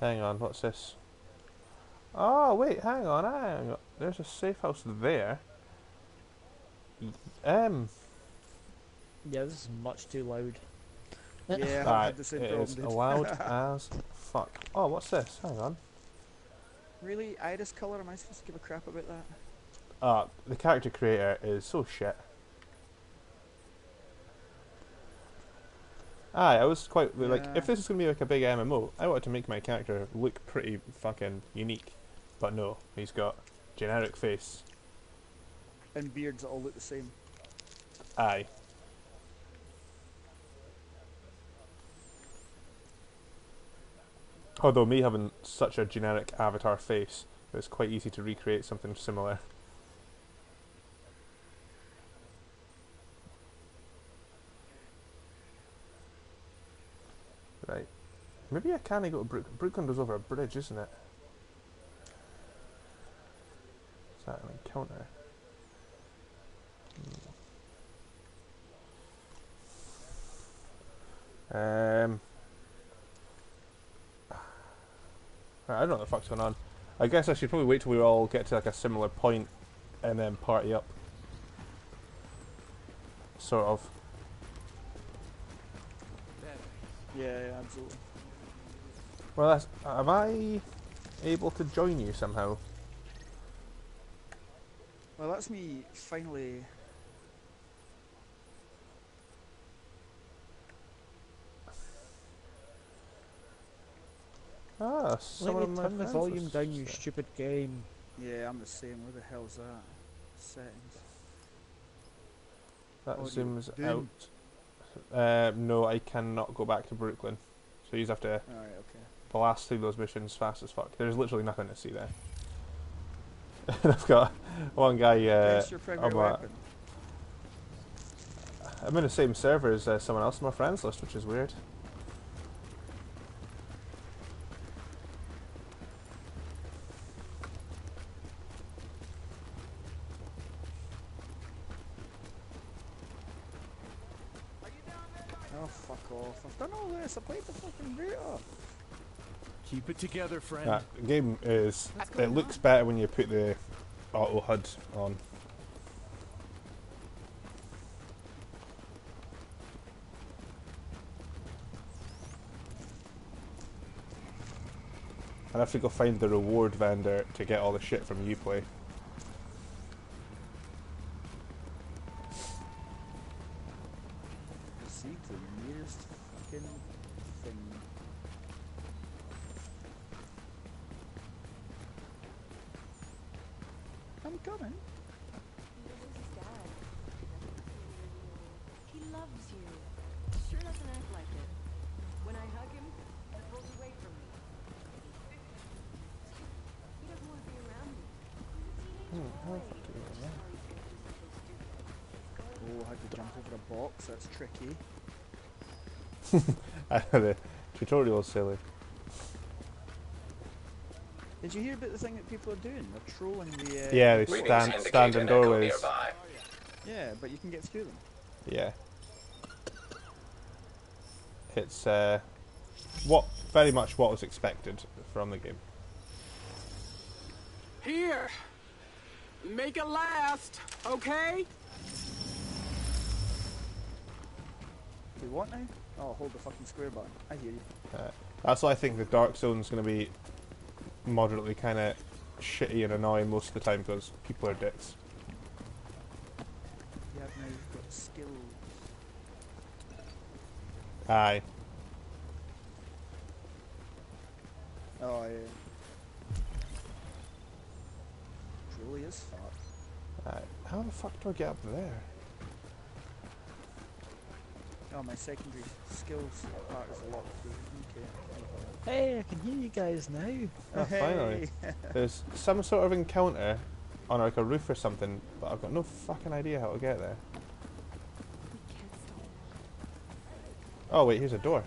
Hang on, what's this? Oh, wait, hang on, hang on. There's a safe house there. Y- Um, Yeah, this is much too loud. Yeah, I've right, the same it problem. is dude. loud as fuck. Oh, what's this? Hang on. really, iris color? Am I supposed to give a crap about that? Uh, the character creator is so shit. Aye, I was quite like, Yeah. if this is gonna be like a big MMO, I wanted to make my character look pretty fucking unique, but no, he's got generic face. And beards that all look the same. Aye. Although me having such a generic avatar face, it's quite easy to recreate something similar. Right. Maybe I can't go to Brook. Brooklyn goes over a bridge, isn't it? Is that an encounter? Um, I don't know what the fuck's going on. I guess I should probably wait till we all get to like a similar point and then party up. Sort of. Yeah, yeah, absolutely. Well, that's, am I able to join you somehow? Well, that's me finally. Ah, Let someone of me turn the volume down, you stupid game. Yeah, I'm the same. Where the hell's that? Settings. That audio seems doom. out. Uh, no, I cannot go back to Brooklyn. So you just have to Alright, okay. blast through those missions fast as fuck. There's literally nothing to see there. I've got one guy. Uh, I'm, uh, weapon? I'm in the same server as uh, someone else on my friends list, which is weird. Fuck off. I've done all this. I played the fucking beta. Keep it together, friend. That game is. It looks on? better when you put the auto HUD on. I have to go find the reward vendor to get all the shit from Uplay. Proceed to the nearest fucking thing. I'm coming. He loves you. Sure doesn't act like it. When I hug him, he pulls away from me. He doesn't want to be around me. He's a teenage boy. Oh, I had to jump over a box. That's tricky. I have the tutorial is silly. Did you hear about the thing that people are doing? They're trolling the. Uh, Yeah, they stand indicate stand in an echo doorways. Yeah, but you can get through them. Yeah. It's uh, what very much what was expected from the game. Here! Make it last, okay? Do you want now? Oh, hold the fucking square button. I hear you. Uh, that's why I think the Dark Zone's going to be moderately kind of shitty and annoying most of the time because people are dicks. You have got skills. Aye. Oh, yeah. Truly is fucked. Aye. How the fuck do I get up there? Oh, my secondary skills part is locked through. Okay. Hey, I can hear you guys now. Oh, finally. There's some sort of encounter on like a roof or something, but I've got no fucking idea how to get there. We can't stop. Oh wait, here's a door.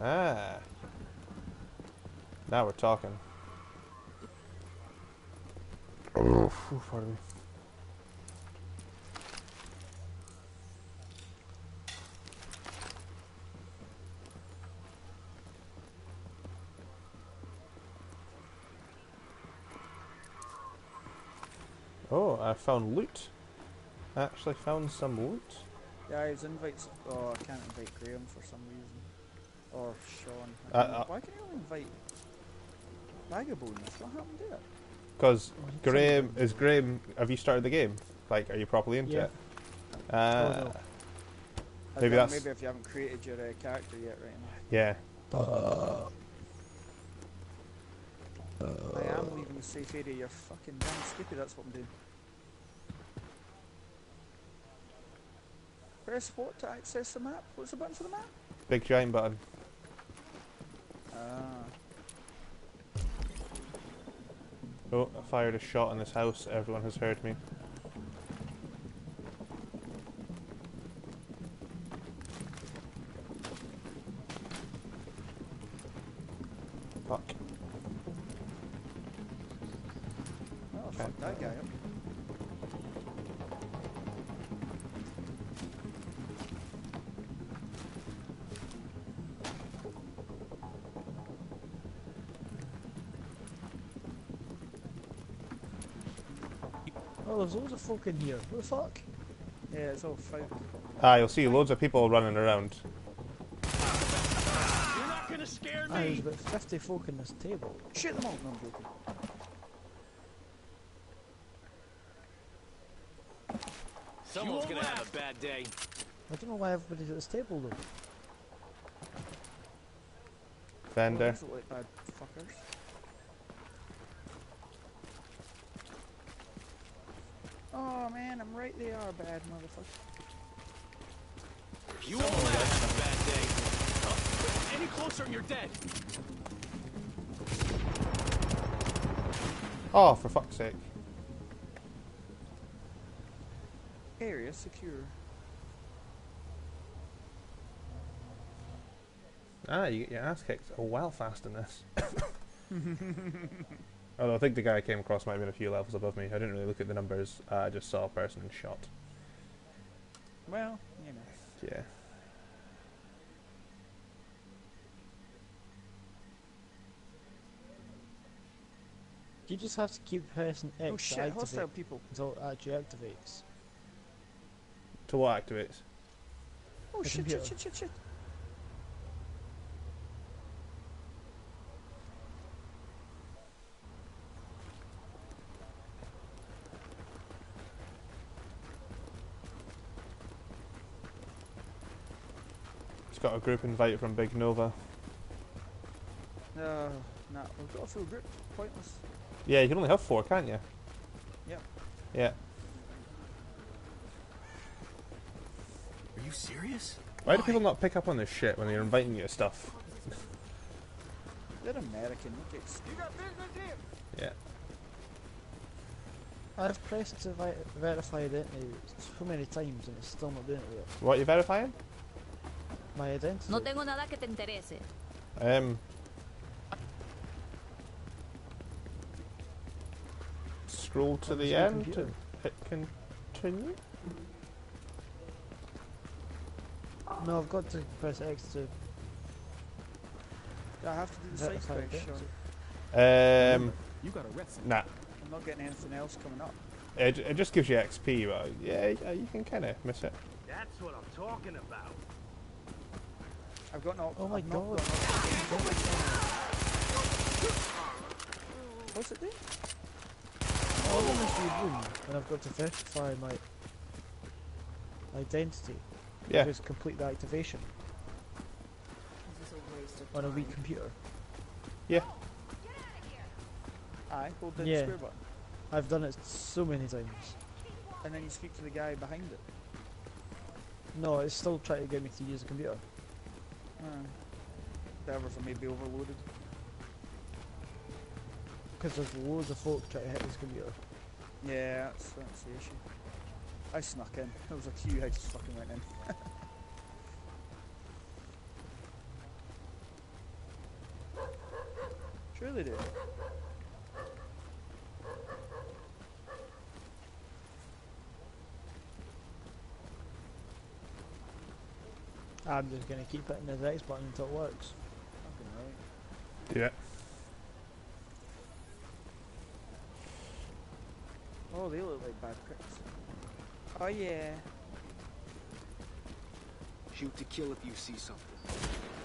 Ah. Now we're talking. Oh, pardon me. Oh, I found loot. I actually found some loot. Yeah, his invites. Oh, I can't invite Graham for some reason. Or Sean. Uh, uh, why can you only invite Vagabonds? What happened to it? Because Oh, Graham is Graham. Have you started the game? Like, are you properly into Yeah. it? Uh, no. I Maybe don't- that's- maybe if you haven't created your uh, character yet, right? Now. Yeah. I am leaving the safe area. You're fucking damn skippy. That's what I'm doing. Press what to access the map? What's the button for the map? Big giant button. Ah. Oh, I fired a shot in this house. Everyone has heard me. Fuck. Oh, Okay. fuck that guy. Oh, there's loads of folk in here. What the fuck? Yeah, it's all folk. Ah, you'll see loads of people running around. You're not gonna scare Ah, there's about 50 folk in this table. Shoot them all. No, I'm joking. Someone's gonna have a bad day. I don't know why everybody's at this table though. Vendor. These look like bad fuckers. Oh man, I'm right. They are bad motherfuckers. You won't have a bad day. Oh, any closer and you're dead. Oh, for fuck's sake. Area secure. Ah, you get your ass kicked a while fast in this. Although I think the guy I came across might have been a few levels above me. I didn't really look at the numbers. Uh, I just saw a person and shot. Well, you know. Yeah. You just have to keep pressing X Oh to shit, activate hostile people. until it actually activates. To what activates? Oh The shit, shit, computer. shit, shit, shit. It's got a group invite from Big Nova. No, nah, we've got a full group. Pointless. Yeah, you can only have four, can't you? Yep. Yeah. Are you serious? Why do people not pick up on this shit when they're inviting you to stuff? They're American. Look at You got business here. Yeah. I've pressed to vi- verify identity eh, so many times and it's still not doing it yet. What, you verifying? My identity. No tengo nada que te interese. Um. Scroll to the end computer. to hit continue. No, I've got to press X to Do I have to do the site verify quest, identity. Sean? Um. You got arrested. Nah. I'm not getting anything else coming up. It, it just gives you XP, but yeah, yeah, you can kind of miss it. That's what I'm talking about. I've got no. Oh my I've not God. got no- What's it doing? Oh, I'm in this room and I've got to verify my identity. Yeah. Just complete the activation This is a waste of on a weak time. computer. Aye, hold down Yeah. the square button. I've done it so many times. And then you speak to the guy behind it. No, it's still trying to get me to use the computer. Uh, servers may be overloaded. Because there's loads of folk trying to hit this computer. Yeah, that's, that's the issue. I snuck in. There was a queue, I just fucking went in. Truly they I'm just gonna keep hitting the X button until it works. Fucking right. Yeah. Oh, they look like bad pricks. Oh yeah. Shoot to kill if you see something.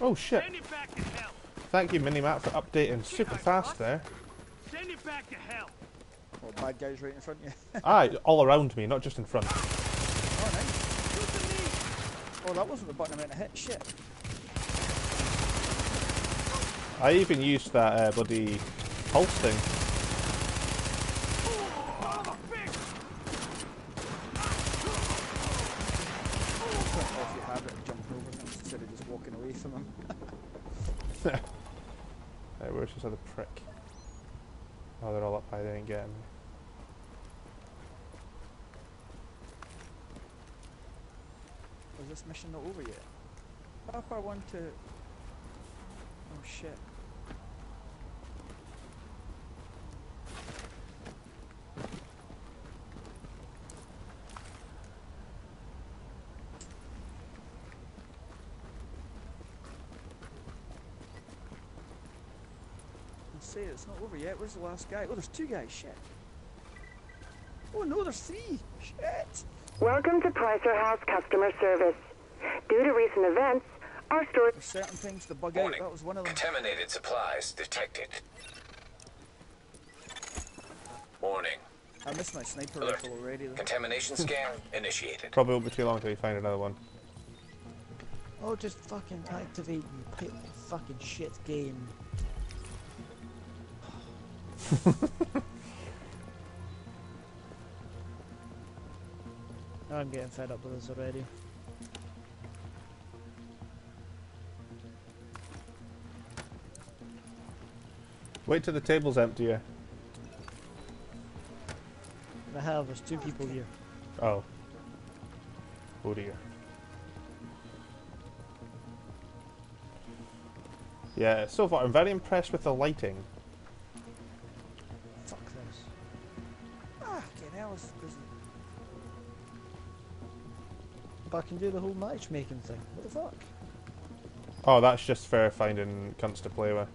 Oh shit! Send it back to hell. Thank you, Minimap, for updating super fast there. Send it back to hell. Oh, bad guys right in front of you. Aye, all around me, not just in front. oh, nice. Shoot the knee. Oh, that wasn't the button I meant to hit. Shit. I even used that uh, bloody pulse thing. Oh, the bitch. Turn off your habit of over instead of just walking away from them. Right, where's this other prick? Oh, they're all up high, they ain't getting me. This mission not over yet? Up I want to... Oh shit. Say it's not over yet. Where's the last guy? Oh, there's two guys. Shit. Oh no, there's three. Shit. Welcome to Pricer House Customer Service. Due to recent events, our store There's certain things to bug out. Warning. That was one of them. Contaminated supplies detected. Warning. I missed my sniper Alert. rifle already. Though. Contamination scan initiated. Probably won't be too long until you find another one. Oh, just fucking activate you pick fucking shit game. I'm getting fed up with this already. Wait till the table's emptier. The hell, there's two people here. Oh. Oh dear. Yeah, so far I'm very impressed with the lighting. Fuck this. Ah, okay, now it's busy. I can do the whole matchmaking thing. What the fuck? Oh, that's just for finding cunts to play with.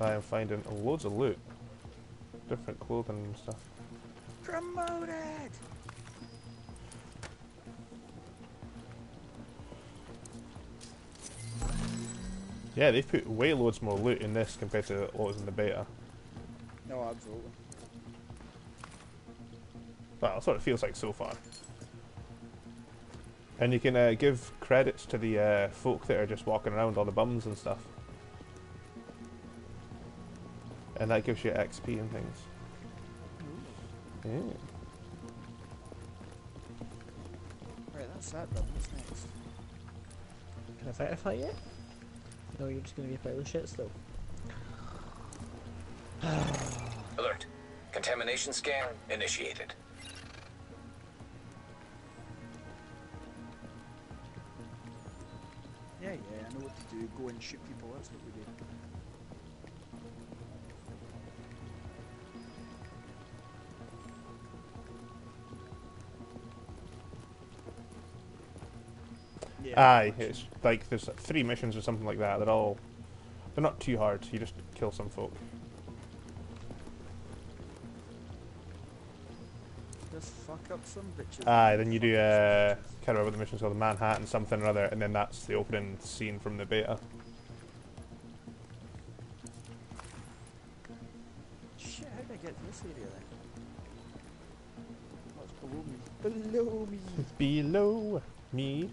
I am finding loads of loot. Different clothing and stuff. Promoted! Yeah, they've put way loads more loot in this compared to what was in the beta. No, absolutely. Well, that's what it feels like so far. And you can uh, give credits to the uh, folk that are just walking around, all the bums and stuff. And that gives you XP and things. Yeah. Right, that's that done. What's next? Can I fight a fight yet? No, you're just gonna be a pile of shit still. Alert. Contamination scan initiated. Yeah, yeah, I know what to do. Go and shoot people. That's what we do. Yeah, Aye, it's like there's three missions or something like that. They're all they're not too hard. You just kill some folk. Just fuck up some bitches. Aye, then you do uh, can't remember what the mission's called, the Manhattan something or other, and then that's the opening scene from the beta. Shit, how did I get to this area then? What's below me? Below me! Below me.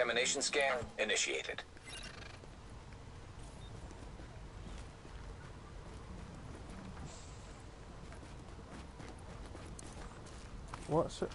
Contamination scan initiated. What's it?